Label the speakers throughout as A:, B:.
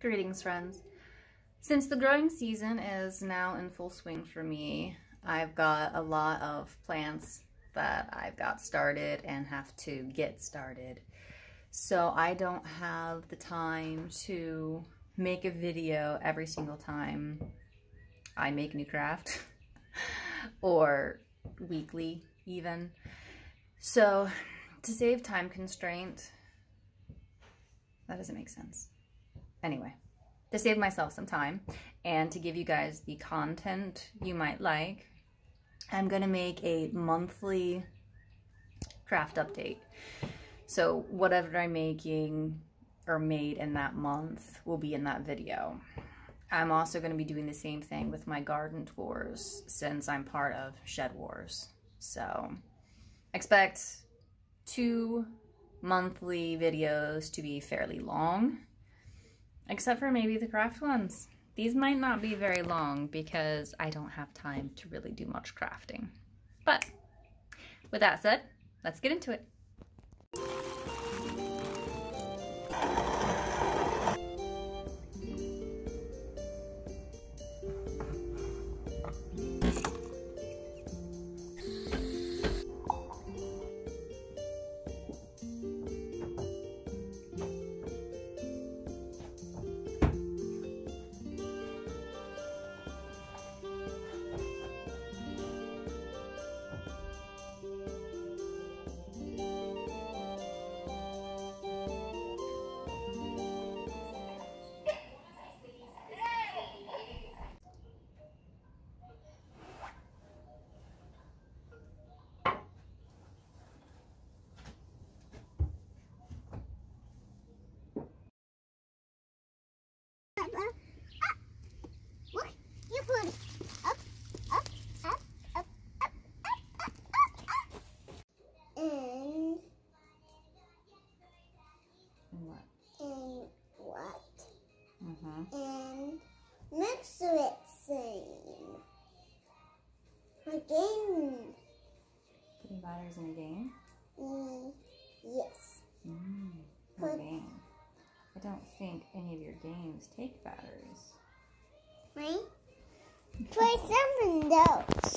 A: Greetings, friends. Since the growing season is now in full swing for me, I've got a lot of plants that I've got started and have to get started. So I don't have the time to make a video every single time I make new craft or weekly even. So to save time constraint, that doesn't make sense. Anyway, to save myself some time and to give you guys the content you might like, I'm gonna make a monthly craft update. So whatever I'm making or made in that month will be in that video. I'm also going to be doing the same thing with my garden tours since I'm part of Shed Wars. So expect two monthly videos to be fairly long, except for maybe the craft ones. These might not be very long because I don't have time to really do much crafting. But with that said, let's get into it.
B: And next to it same. A game.
A: Putting batteries in a game?
B: Mm, yes.
A: Mm, what game? I don't think any of your games take batteries.
B: Right? Play something else.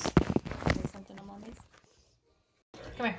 A: Say something on these. Come here.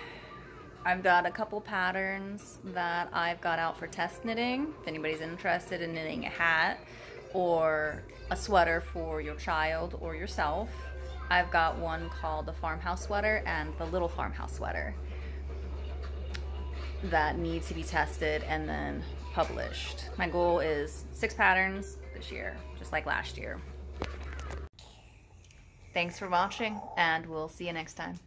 A: I've got a couple patterns that I've got out for test knitting. If anybody's interested in knitting a hat or a sweater for your child or yourself, I've got one called the farmhouse sweater and the little farmhouse sweater that need to be tested and then published. My goal is six patterns this year, just like last year. Thanks for watching, and we'll see you next time.